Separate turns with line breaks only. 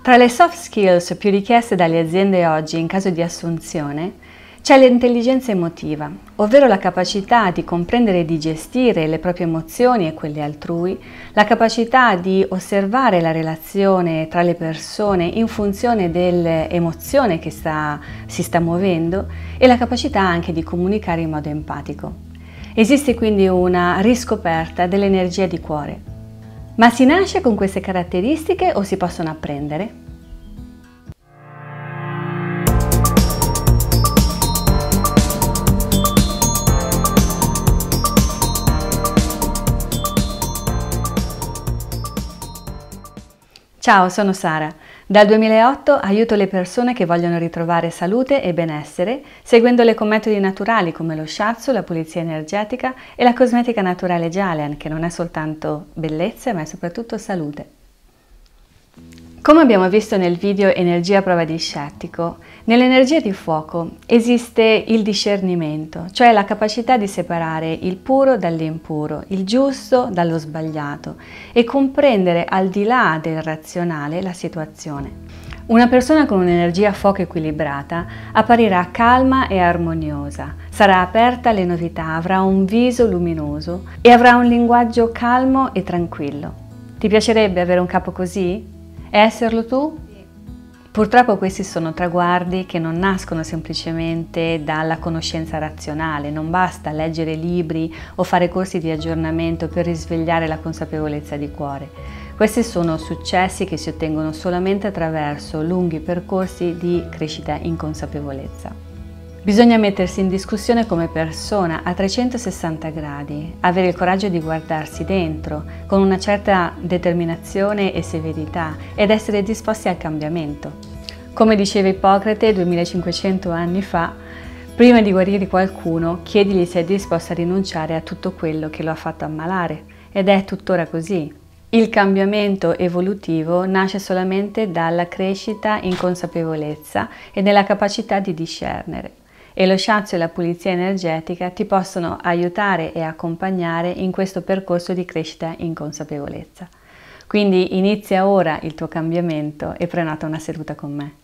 Tra le soft skills più richieste dalle aziende oggi in caso di assunzione c'è l'intelligenza emotiva, ovvero la capacità di comprendere e di gestire le proprie emozioni e quelle altrui, la capacità di osservare la relazione tra le persone in funzione dell'emozione che sta, si sta muovendo e la capacità anche di comunicare in modo empatico. Esiste quindi una riscoperta dell'energia di cuore, ma si nasce con queste caratteristiche o si possono apprendere? Ciao, sono Sara. Dal 2008 aiuto le persone che vogliono ritrovare salute e benessere seguendole con metodi naturali come lo shiatsu, la pulizia energetica e la cosmetica naturale Jalian, che non è soltanto bellezza ma è soprattutto salute. Come abbiamo visto nel video Energia prova di scettico, nell'energia di fuoco esiste il discernimento, cioè la capacità di separare il puro dall'impuro, il giusto dallo sbagliato e comprendere al di là del razionale la situazione. Una persona con un'energia fuoco equilibrata apparirà calma e armoniosa, sarà aperta alle novità, avrà un viso luminoso e avrà un linguaggio calmo e tranquillo. Ti piacerebbe avere un capo così? Esserlo tu? Purtroppo questi sono traguardi che non nascono semplicemente dalla conoscenza razionale, non basta leggere libri o fare corsi di aggiornamento per risvegliare la consapevolezza di cuore. Questi sono successi che si ottengono solamente attraverso lunghi percorsi di crescita in consapevolezza. Bisogna mettersi in discussione come persona a 360 gradi, avere il coraggio di guardarsi dentro con una certa determinazione e severità ed essere disposti al cambiamento. Come diceva Ippocrate 2500 anni fa, prima di guarire qualcuno chiedigli se è disposto a rinunciare a tutto quello che lo ha fatto ammalare ed è tuttora così. Il cambiamento evolutivo nasce solamente dalla crescita in consapevolezza e nella capacità di discernere e lo shiatsu e la pulizia energetica ti possono aiutare e accompagnare in questo percorso di crescita in consapevolezza. Quindi inizia ora il tuo cambiamento e prenota una seduta con me.